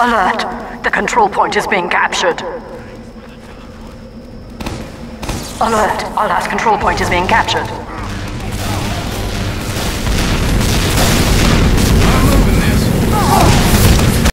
Alert! The control point is being captured. Alert! Our last control point is being captured.